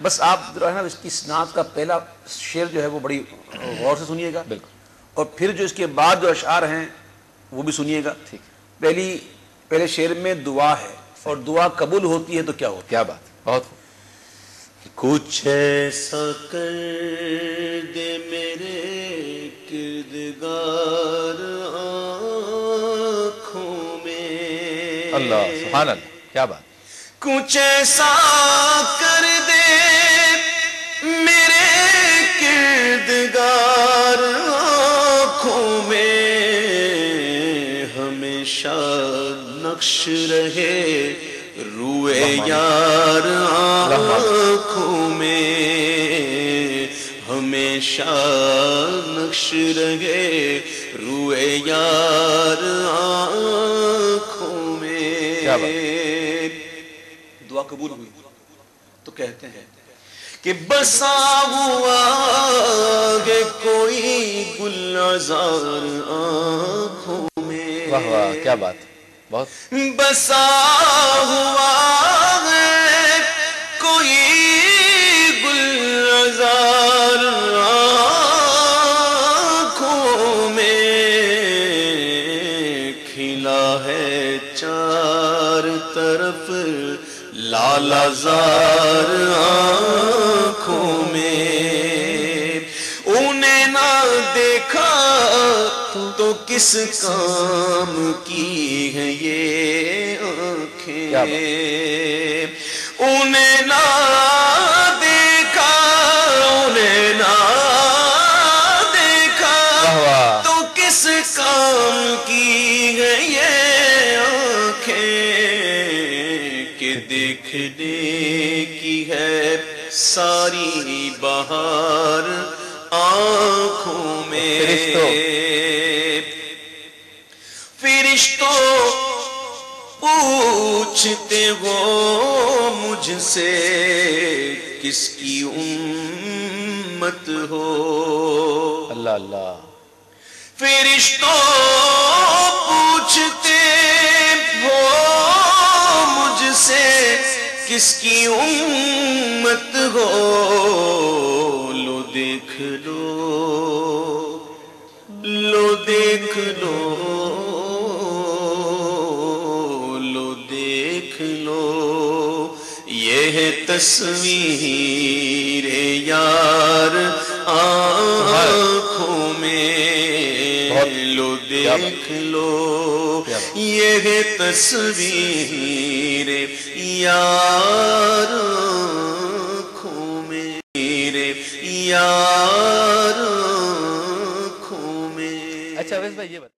बस आप जो है ना इसकी स्नात का पहला शेर जो है वो बड़ी गौर से सुनिएगा। बिल्कुल। और फिर जो इसके बाद जो अशार हैं वो भी सुनिएगा। ठीक। पहली पहले शेर में दुआ है और दुआ कबूल होती है तो क्या हो? क्या बात बहुत कुछ ऐसा कर दे मेरे किरदगार आँखों में। अल्लाह सुभान अल्लाह। क्या बात कुछ ऐसा कर मेरे किरदगार आँखों में हमेशा नक्श रहे रुए यार आँखों में हमेशा नक्श रहे रुए यार आँखों में। दुआ कबूल हुई। तो कहते हैं कि बसा हुआ कोई गुलजार आँखों में। वाह वाह क्या बात। बहुत। बसा हुआ है कोई गुलजार आँखों में। खिला है चार तरफ़ लालाजार आँखों में। उन्हें ना देखा तो किस काम की है ये आँखें। उन्हें ना देखा उन्हें ना देखा तो किस काम की है ये देखने की है सारी बहार आँखों में। फिरिश्तों। फिरिश्तों पूछते हो मुझसे किसकी उम्मत हो? अल्लाह अल्लाह। फिरिश्तों किसकी उम्मत हो, लो देख लो। लो देख लो। लो देख लो। ये है तस्वीर यार आँखों देख लो। क्या ये है तस्वीर यार आँखों मेरे यार में अच्छा वैसे भाई ये बता।